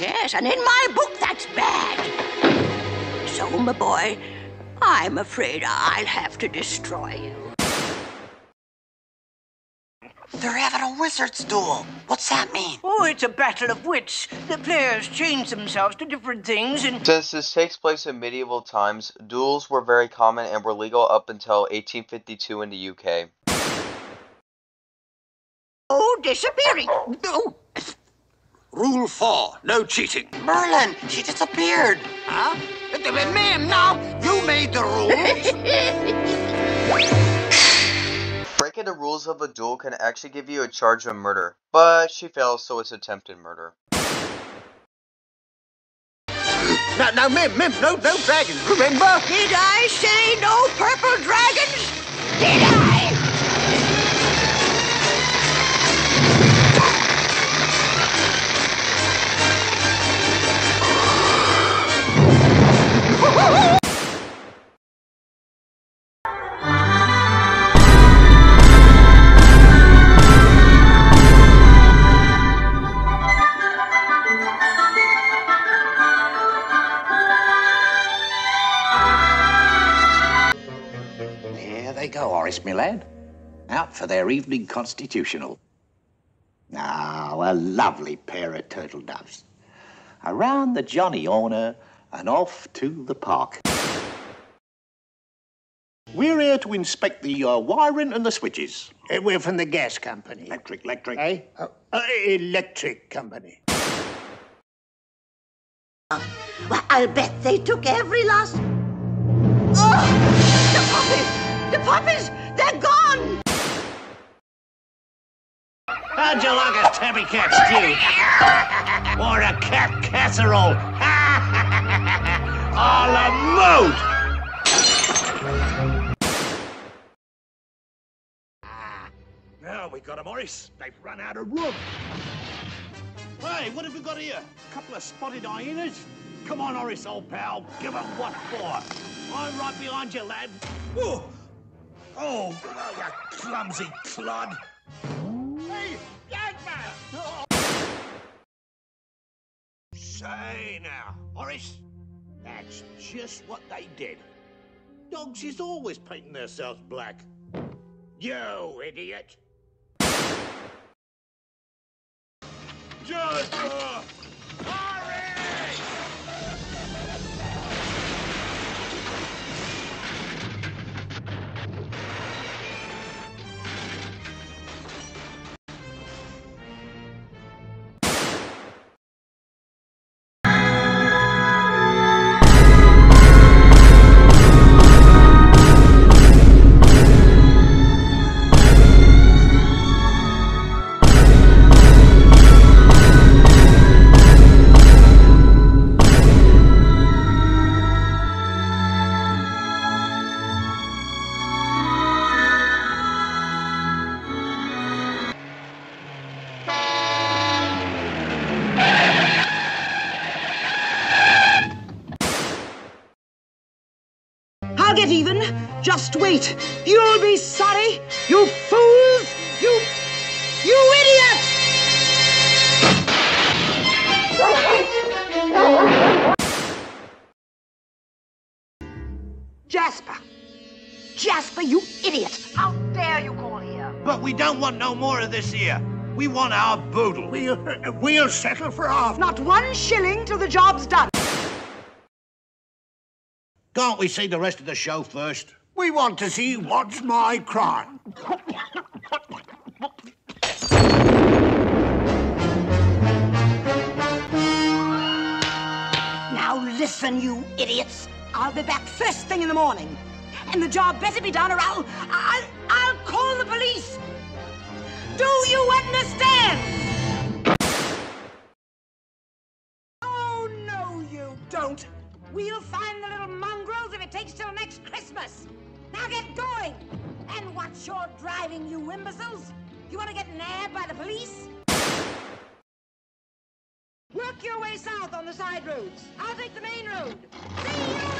Yes, and in my book, that's bad. So, my boy, I'm afraid I'll have to destroy you. Having a wizard's duel. What's that mean? Oh, it's a battle of wits. The players change themselves to different things and. Since this takes place in medieval times, duels were very common and were legal up until 1852 in the UK. Oh, disappearing. Oh. Rule 4. No cheating. Merlin, she disappeared. Huh? Ma'am, now, you made the rules. Breaking the rules of a duel can actually give you a charge of murder, but she fails so it's attempted murder. no, no, ma'am, ma'am, no, no dragons, remember? Did I say no purple dragons? Did I? They go, Horace, my lad. Out for their evening constitutional. Now, a lovely pair of turtle doves. Around the Johnny Horner and off to the park. We're here to inspect the uh, wiring and the switches. Uh, we're from the gas company. Electric, electric. Eh? Uh, uh, electric company. Well, I'll bet they took every last. Oh! The puppies! They're gone! How'd you like a tabby cat stew? or a cat casserole? a la mode! Now we got 'em, Horace. They've run out of room. Hey, what have we got here? A couple of spotted hyenas? Come on, Horace, old pal. Give 'em what for. I'm right behind you, lad. Whoa. Oh, you clumsy clod. Hey, Gagman! Say now, Horace, that's just what they did. Dogs is always painting themselves black. You idiot! Jasper! I'll get even. Just wait. You'll be sorry. You fools. You. You idiots! Jasper. Jasper, you idiot. How dare you call here? But we don't want no more of this here. We want our boodle. We'll, uh, we'll settle for half. Not one shilling till the job's done. Can't we see the rest of the show first? We want to see what's my crime. Now listen, you idiots. I'll be back first thing in the morning. And the job better be done or I'll. I'll. I'll call the police. Do you understand? Oh, no, you don't. We'll find the little takes till next Christmas. Now get going. And watch your driving, you imbeciles? You want to get nabbed by the police? Work your way south on the side roads. I'll take the main road. See you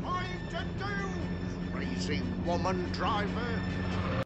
trying to do? Crazy woman driver.